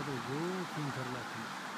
по-другому, kin karlatin.